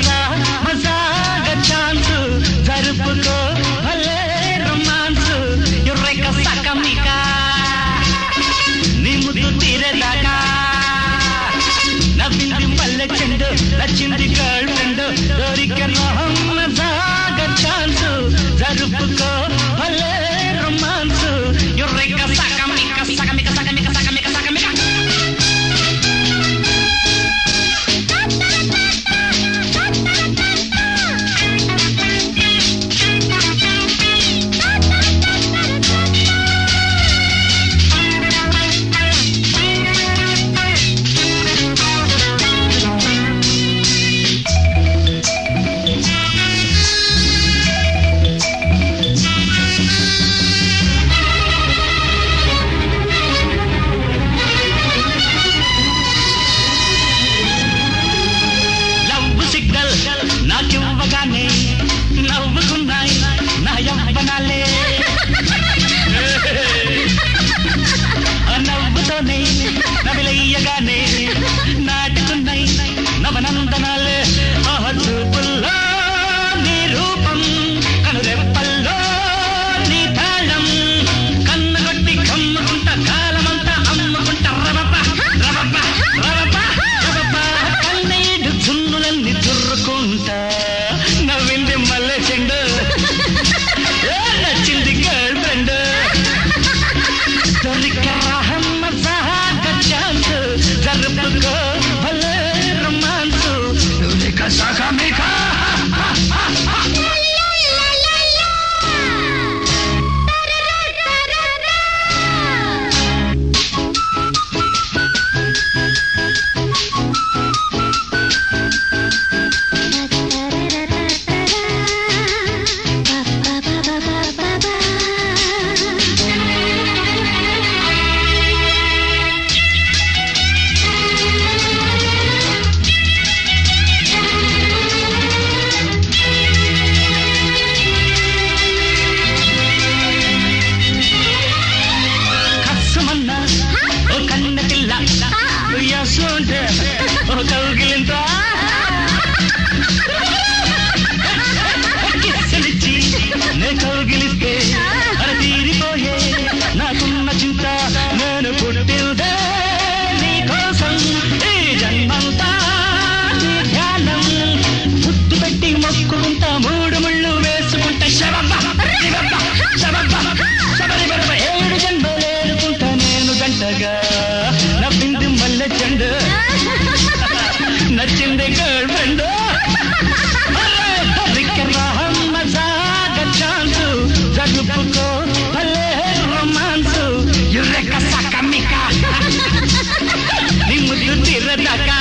tierra. ఉయ్యాసుంటే ఓ కౌగిలింత నచ్చింది చెండు. నచ్చింది గర్ల్ ఫ్రెండ్. ఛాన్సు జరుపుకో భలే రొమాన్సు ఎర్రెక్క సకమిక. నీ ముద్దు తీరదాకా